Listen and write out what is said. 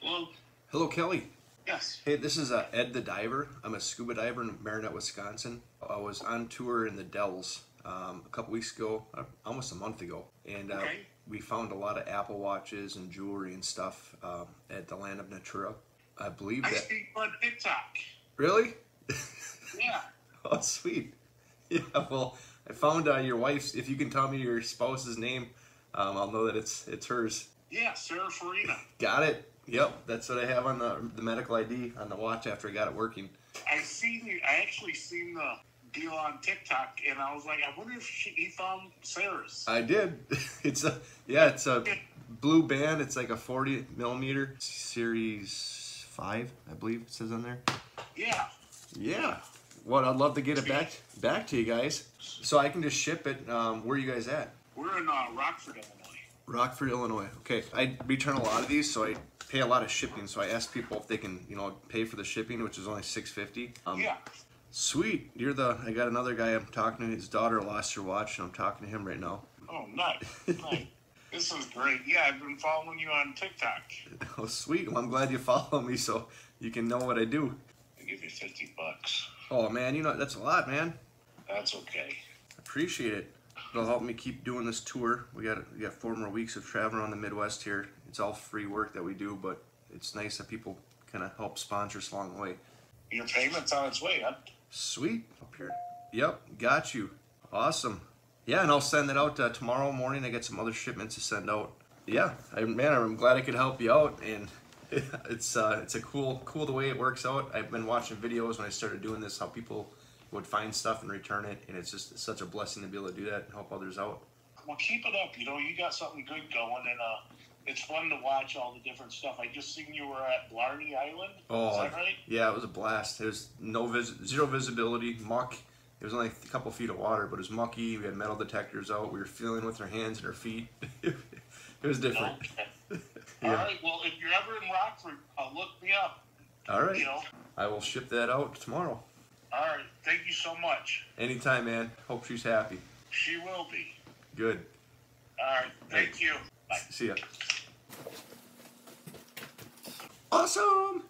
Hello. Hello, Kelly. Yes. Hey, this is uh, Ed the Diver. I'm a scuba diver in Marinette, Wisconsin. I was on tour in the Dells um, a couple weeks ago, uh, almost a month ago, and uh, Okay. we found a lot of Apple watches and jewelry and stuff um, at the Land of Natura. I believe I that. speak on TikTok. Really? Yeah. oh, sweet. Yeah. Well, I found uh, your wife's. If you can tell me your spouse's name, um, I'll know that it's it's hers. Yeah, Sarah Farina. Got it. Yep, that's what I have on the the medical ID on the watch after I got it working. I seen you. I actually seen the deal on TikTok, and I was like, I wonder if she, he found Sarah's. I did. It's a yeah, it's a blue band. It's like a 40 millimeter series five, I believe it says on there. yeah. Yeah. Well, I'd love to get it back back to you guys, so I can just ship it. Um, where are you guys at? We're in uh, Rockford, Illinois. Rockford, Illinois. Okay, I return a lot of these, so I pay a lot of shipping. So I ask people if they can, you know, pay for the shipping, which is only six fifty. Um, Yeah. Sweet. You're the. I got another guy I'm talking to. His daughter lost her watch, and I'm talking to him right now. Oh, nice. nice. This is great. Yeah, I've been following you on TikTok. Oh, sweet. Well, I'm glad you follow me, so you can know what I do. I give you fifty bucks. Oh man, you know that's a lot, man. That's okay. Appreciate it. It'll help me keep doing this tour. We got we got four more weeks of traveling around the Midwest here. It's all free work that we do, but it's nice that people kind of help sponsor us along the way. Your payment's on its way. Huh? Sweet. Up here. Yep, got you. Awesome. Yeah, and I'll send it out uh, tomorrow morning. I got some other shipments to send out. Yeah, I, man, I'm glad I could help you out, and it's uh, it's a cool cool the way it works out. I've been watching videos when I started doing this, how people would find stuff and return it, and it's just such a blessing to be able to do that and help others out. Well, keep it up. You know, you got something good going, and uh, it's fun to watch all the different stuff. I just seen you were at Blarney Island. Oh, Is that right? yeah, it was a blast. It was no vis- zero visibility, muck. It was only a couple feet of water, but it was mucky. We had metal detectors out. We were feeling with our hands and our feet. it was different. Okay. Yeah. All right. Well, if you're ever in Rockford, uh, look me up. All right. You know. I will ship that out tomorrow. All right. So much. Anytime, man. Hope she's happy. She will be. Good. All right. Thank you. Bye. See ya. Awesome.